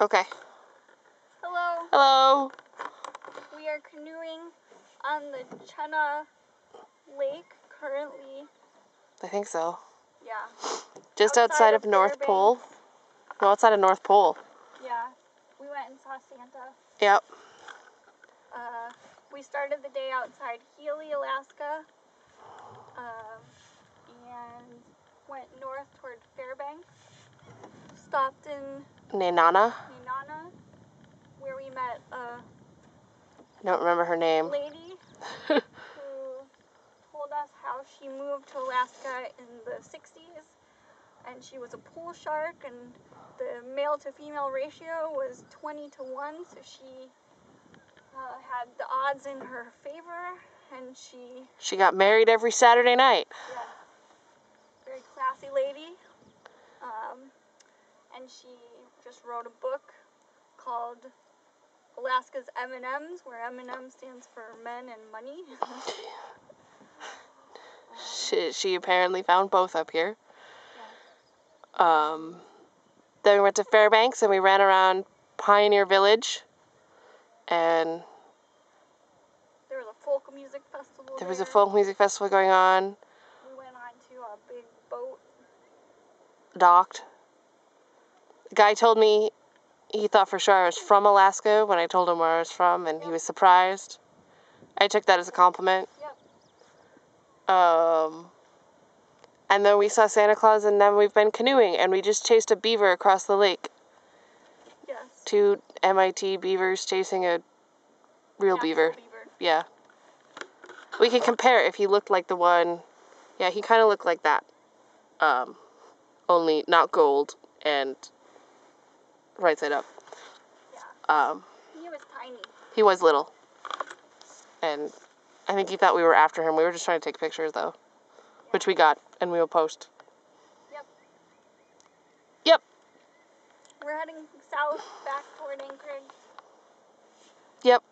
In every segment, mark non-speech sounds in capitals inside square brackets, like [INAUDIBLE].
Okay. Hello. Hello. We are canoeing on the Chena Lake currently. I think so. Yeah. Just Outside outside, of of North Fairbanks. Pole. No, outside of North Pole. Yeah. We went and saw Santa. Yep. Uh, we started the day outside Healy, Alaska, um, and went north toward Fairbanks. Stopped in Nenana. Nenana, where we met a I don't remember her name. lady [LAUGHS] who told us how she moved to Alaska in the 60s, and she was a pool shark, and the male to female ratio was 20 to 1, so she uh, had the odds in her favor, and she she got married every Saturday night. Yeah. Very classy lady. Um, and she just wrote a book called Alaska's M&Ms, where M&M stands for men and money. She, she apparently found both up here. Um, then we went to Fairbanks and we ran around Pioneer Village. And there was a folk music festival there was a folk music festival going on. We went on to a big boat. Docked. The guy told me he thought for sure I was from Alaska when I told him where I was from, and he was surprised. I took that as a compliment. Yep. Um, and then we saw Santa Claus, and then we've been canoeing, and we just chased a beaver across the lake. Yes. Two MIT beavers chasing a real Actual beaver. Yeah. We can compare if he looked like the one. Yeah, he kind of looked like that. Um, only not gold and right side up. Yeah. Um, He was tiny. he was little. And I think he thought we were after him. We were just trying to take pictures, though, which we got, and we will post. Yep. Yep. We're heading south back toward Anchorage, Yep.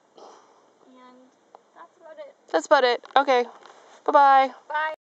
and that's about it. That's about it. Okay. Bye bye. Bye.